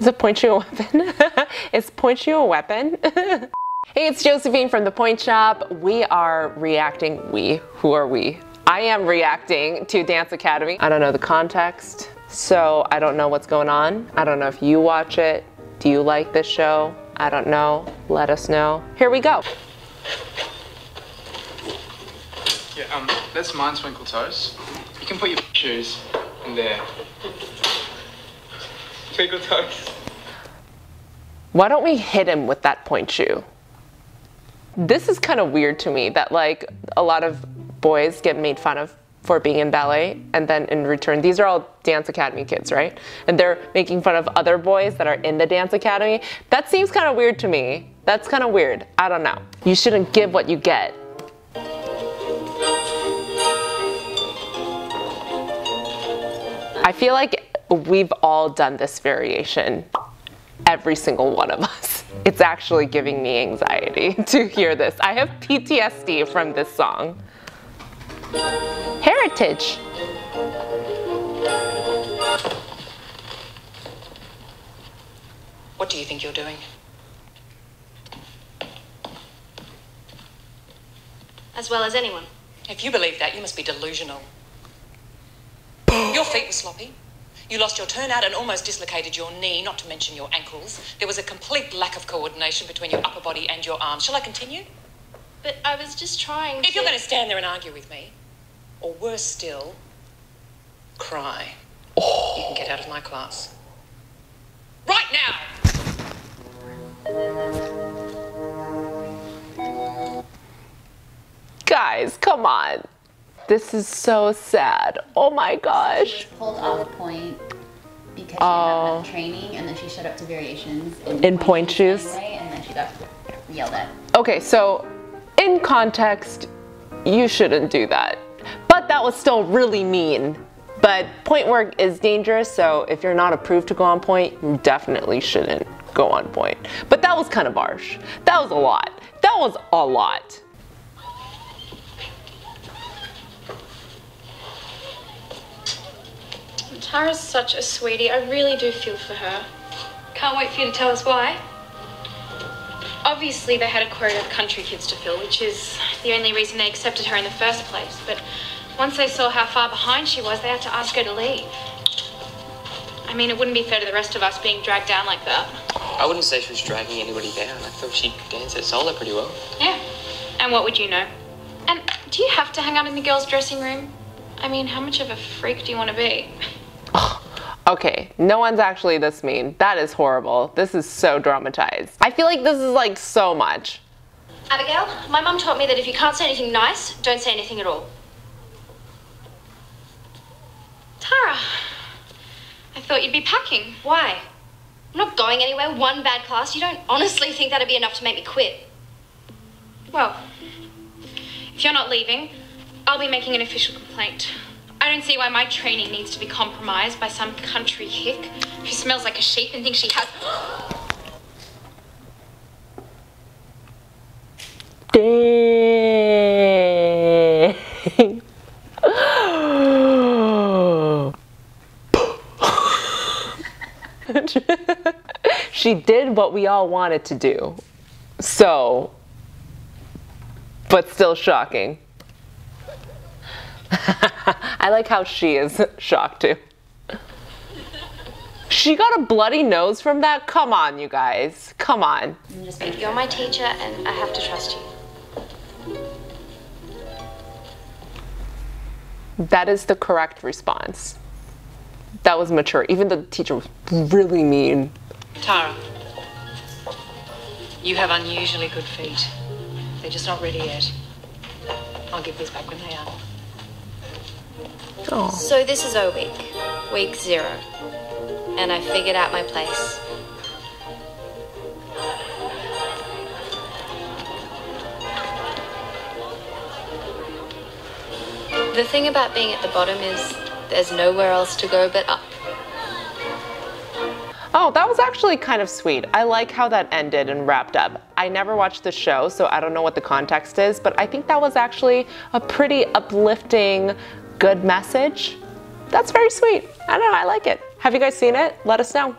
Is it pointe shoe a weapon? Is pointe shoe a weapon? hey, it's Josephine from The Pointe Shop. We are reacting, we, who are we? I am reacting to Dance Academy. I don't know the context, so I don't know what's going on. I don't know if you watch it. Do you like this show? I don't know. Let us know. Here we go. Yeah, um, that's mine twinkle toes. You can put your shoes in there. Why don't we hit him with that pointe shoe? This is kind of weird to me that like a lot of boys get made fun of for being in ballet and then in return these are all dance academy kids right? And they're making fun of other boys that are in the dance academy. That seems kind of weird to me. That's kind of weird. I don't know. You shouldn't give what you get. I feel like we've all done this variation every single one of us it's actually giving me anxiety to hear this i have ptsd from this song heritage. What do you think you're doing? As well as anyone. If you believe that, you must be delusional. your feet were sloppy. You lost your turnout and almost dislocated your knee, not to mention your ankles. There was a complete lack of coordination between your upper body and your arms. Shall I continue? But I was just trying If you're going to stand there and argue with me, or worse still, cry. Oh. You can get out of my class. Right now! Guys, come on. This is so sad. Oh my gosh. She was pulled off pointe because she oh. had training and then she showed up to variations in, in pointe, pointe shoes. Anyway, and then she got yelled at. Okay, so in context, you shouldn't do that. But that was still really mean. But pointe work is dangerous, so if you're not approved to go on pointe, you definitely shouldn't go on pointe. But that was kind of harsh. That was a lot. That was a lot. Tara's such a sweetie. I really do feel for her. Can't wait for you to tell us why. Obviously, they had a quota of country kids to fill, which is the only reason they accepted her in the first place. But once they saw how far behind she was, they had to ask her to leave. I mean, it wouldn't be fair to the rest of us being dragged down like that. I wouldn't say she was dragging anybody down. I thought she danced at solo pretty well. Yeah. And what would you know? And do you have to hang out in the girls' dressing room? I mean, how much of a freak do you want to be? Okay, no one's actually this mean. That is horrible. This is so dramatized. I feel like this is like so much. Abigail, my mum taught me that if you can't say anything nice, don't say anything at all. Tara, I thought you'd be packing. Why? I'm not going anywhere. One bad class. You don't honestly think that'd be enough to make me quit? Well, if you're not leaving, I'll be making an official complaint. I don't see why my training needs to be compromised by some country hick who smells like a sheep and thinks she has. She did what we all wanted to do. So, but still shocking. I like how she is shocked too. She got a bloody nose from that? Come on, you guys. Come on. You're my teacher and I have to trust you. That is the correct response that was mature. Even though the teacher was really mean. Tara, you have unusually good feet. They're just not ready yet. I'll give these back when they are. Oh. So this is O week, week zero, and I figured out my place. The thing about being at the bottom is there's nowhere else to go but up. Oh, that was actually kind of sweet. I like how that ended and wrapped up. I never watched the show, so I don't know what the context is, but I think that was actually a pretty uplifting, good message. That's very sweet. I don't know, I like it. Have you guys seen it? Let us know.